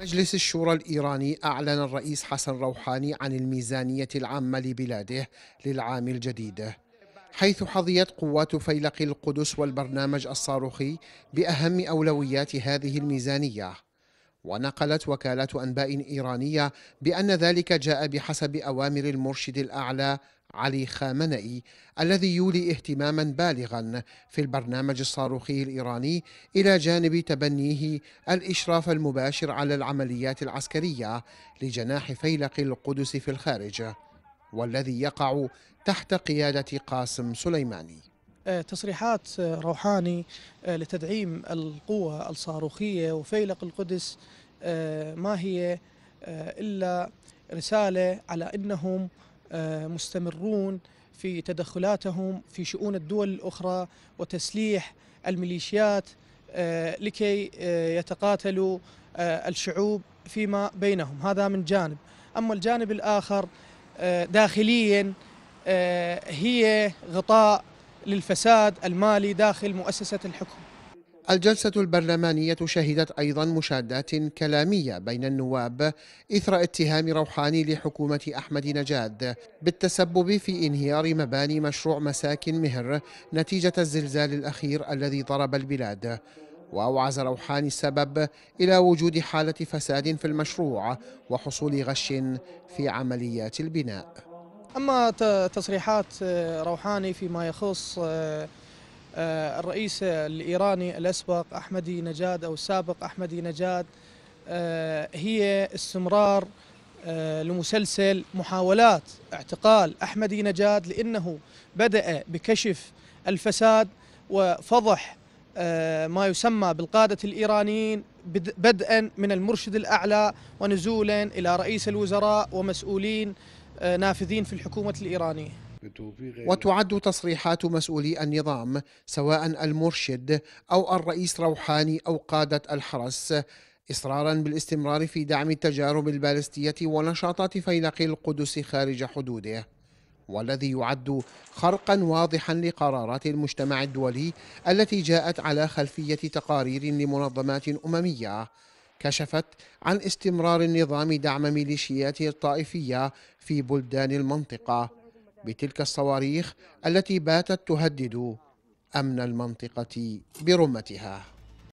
مجلس الشورى الإيراني أعلن الرئيس حسن روحاني عن الميزانية العامة لبلاده للعام الجديد حيث حظيت قوات فيلق القدس والبرنامج الصاروخي بأهم أولويات هذه الميزانية. ونقلت وكالة أنباء إيرانية بأن ذلك جاء بحسب أوامر المرشد الأعلى علي خامنئي الذي يولي اهتماما بالغا في البرنامج الصاروخي الإيراني إلى جانب تبنيه الإشراف المباشر على العمليات العسكرية لجناح فيلق القدس في الخارج والذي يقع تحت قيادة قاسم سليماني. تصريحات روحاني لتدعيم القوة الصاروخية وفيلق القدس ما هي إلا رسالة على أنهم مستمرون في تدخلاتهم في شؤون الدول الأخرى وتسليح الميليشيات لكي يتقاتلوا الشعوب فيما بينهم. هذا من جانب. أما الجانب الآخر داخليا هي غطاء للفساد المالي داخل مؤسسة الحكم. الجلسة البرلمانية شهدت أيضا مشادات كلامية بين النواب إثر اتهام روحاني لحكومة أحمد نجاد بالتسبب في انهيار مباني مشروع مساكن مهر نتيجة الزلزال الأخير الذي ضرب البلاد. وأوعز روحاني السبب إلى وجود حالة فساد في المشروع وحصول غش في عمليات البناء. أما تصريحات روحاني فيما يخص الرئيس الإيراني الأسبق أحمدي نجاد أو السابق أحمدي نجاد هي استمرار لمسلسل محاولات اعتقال أحمدي نجاد لأنه بدأ بكشف الفساد وفضح ما يسمى بالقادة الإيرانيين بدءا من المرشد الأعلى ونزولا إلى رئيس الوزراء ومسؤولين نافذين في الحكومة الإيرانية. وتعد تصريحات مسؤولي النظام سواء المرشد أو الرئيس روحاني أو قادة الحرس إصرارا بالاستمرار في دعم التجارب البالستية ونشاطات فيلق القدس خارج حدوده والذي يعد خرقا واضحا لقرارات المجتمع الدولي التي جاءت على خلفية تقارير لمنظمات أممية كشفت عن استمرار النظام دعم ميليشياته الطائفية في بلدان المنطقة. بتلك الصواريخ التي باتت تهدد أمن المنطقة برمتها.